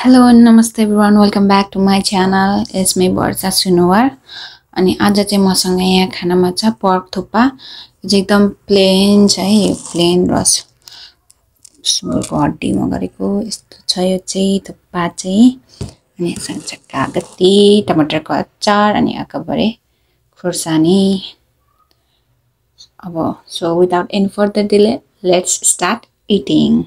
Hello नमस्ते everyone welcome back to my channel यसमै वर्षा सुनुवार अनि आज चाहिँ मसँग यहाँ खानामा छ पर्क थुक्पा यो चाहिँ एकदम प्लेन छ है यो प्लेन रस। सुँगुरको हड्डीमा गरेको यस्तो छ यो चाहिँ थुक्पा चाहिँ। अनि सँगसँगै गती टमाटरको अचार अनि अकबरे खुर्सानी। अब so without any further delay let's start eating